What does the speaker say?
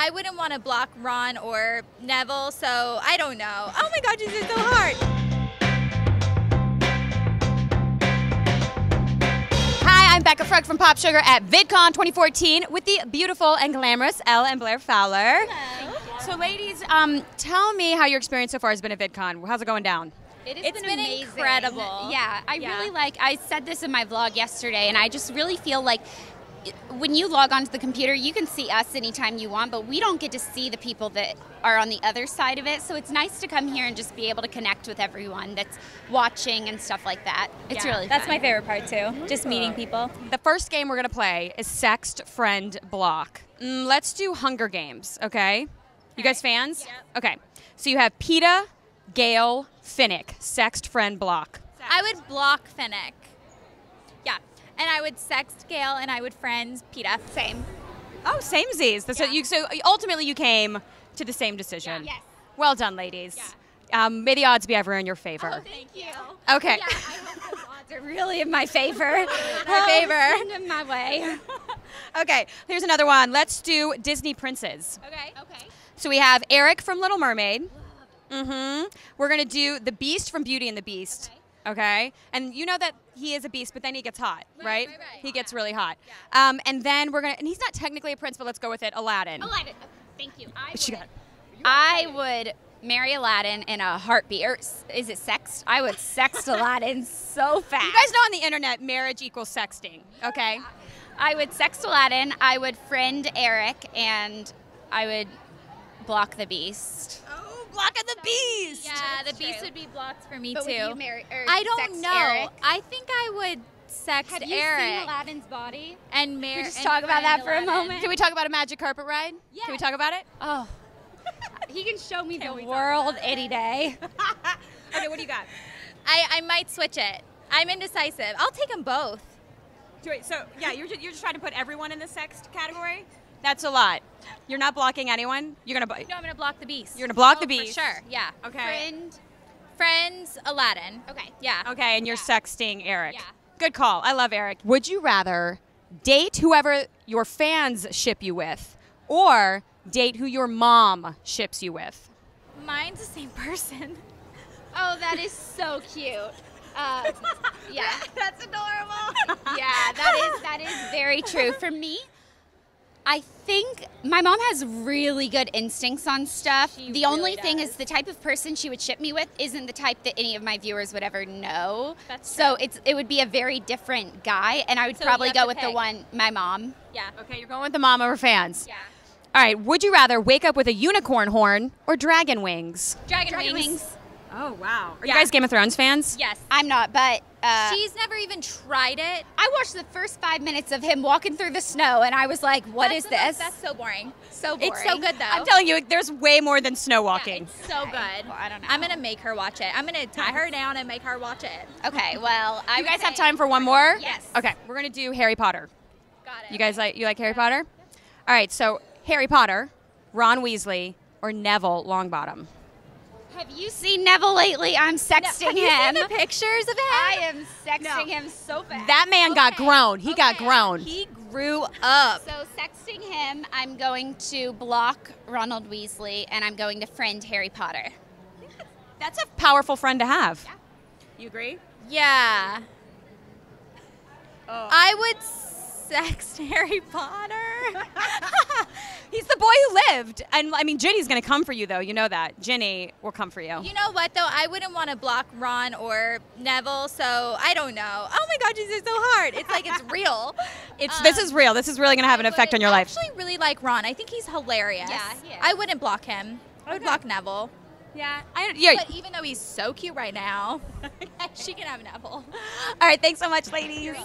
I wouldn't want to block Ron or Neville, so I don't know. Oh my god, this is so hard. Hi, I'm Becca Frucht from Pop Sugar at VidCon 2014 with the beautiful and glamorous Elle and Blair Fowler. Hello. So, ladies, um, tell me how your experience so far has been at VidCon. How's it going down? It has It's been amazing. incredible. Yeah, I Yeah. really like. I said this in my vlog yesterday, and I just really feel like it- when you log onto the computer, you can see us anytime you want, but we don't get to see the people that are on the other side of it. So it's nice to come here and just be able to connect with everyone that's watching and stuff like that. It's Yeah, really That's fun. my favorite part too. Just meeting people. The first game we're going to play is Sext Friend Block. Mm, let's do Hunger Games, okay? You guys fans? Okay. So you have Peeta, Gale, Finnick, Sext Friend Block. I would block Finnick. Yeah. And I would sext Gale and I would friend Peeta. Same. Oh, same Z's. So, you, so ultimately you came to the same decision. Yes. Well done, ladies. Um, may the odds be ever in your favor. Thank you. Okay. Yeah, I hope those odds are really in my favor. My favor. Send them my way. okay. Here's another one. Let's do Disney princes. Okay. Okay. So we have Eric from Little Mermaid. Mm-hmm. We're gonna do the Beast from Beauty and the Beast. Okay. And you know that he is a beast, but then he gets hot, right? right, right. He gets really hot. Um, and then we're gonna, and he's not technically a prince, but let's go with it, Aladdin. Aladdin. Thank you. I What you would- got? I would marry Aladdin in a heartbeat. Or is it sext? I would sext Aladdin so fast. You guys know on the internet, marriage equals sexting. Okay. I would sext Aladdin. I would friend Eric, and I would block the Beast. Block of the beast. Yeah, the That's beast true. would be blocked for me But too. would you marry? Or I don't sext know. Eric? I think I would sext Have you Eric seen Aladdin's body? and marry. Can we just talk about that for a moment? Can we talk about a magic carpet ride? Yeah. Can we talk about it? Oh, he can show me Can the world any day. okay, what do you got? I, I might switch it. I'm indecisive. I'll take them both. Wait, so yeah, you're just, you're just trying to put everyone in the sext category. That's a lot. You're not blocking anyone. You're gonna. No, I'm gonna block the beast. You're gonna block Oh, the beast. for sure. Yeah. Okay. Friend. Friends, Aladdin. Okay. Yeah. Okay, and you're Yeah. sexting Eric. Yeah. Good call. I love Eric. Would you rather date whoever your fans ship you with, or date who your mom ships you with? Mine's the same person. Oh, that is so cute. Uh, yeah. That's adorable. yeah, that is that is very true. For me, I think my mom has really good instincts on stuff. She the only really thing is the type of person she would ship me with isn't the type that any of my viewers would ever know. That's so true. it's it would be a very different guy, and I would So probably go to with the one my mom. Yeah. okay, you're going with the mom over fans. Yeah. All right. Would you rather wake up with a unicorn horn or dragon wings? Dragon, Dragon wings. wings. Oh wow. Are Yeah. you guys Game of Thrones fans? Yes. I'm not, but uh, She's never even tried it. I watched the first five minutes of him walking through the snow, and I was like, "What That's is the most- this?" That's so boring. so boring. It's so good though. I'm telling you, there's way more than snow Yeah, walking. it's so Okay. good. Well, I don't know. I'm gonna make her watch it. I'm gonna tie her down and make her watch it. Okay, well, I you would guys have time for one more? Yes. Okay, we're gonna do Harry Potter. Got it. You guys like you like Harry Potter? All right, so Harry Potter, Ron Weasley, or Neville Longbottom. Have you seen Neville lately? I'm sexting Have you him. seen the pictures of him? I am sexting No. him so fast. That man got grown. He got grown. He grew up. so sexting him, I'm going to block Ronald Weasley, and I'm going to friend Harry Potter. That's a powerful friend to have. You agree? Yeah. Oh. I would sext Harry Potter. Boy who lived. And I mean, Ginny's going to come for you, though. You know that. Ginny will come for you. You know what though? I wouldn't want to block Ron or Neville, so I don't know. Oh my god, this is so hard. It's like it's real. It's This Um, is real. This is really going to have an I effect on your life. I actually really like Ron. I think he's hilarious. Yeah, he. I wouldn't block him. I would Okay. block Neville. Yeah. I, yeah. But even though he's so cute right now, she can have Neville. All right. Thanks so much, ladies.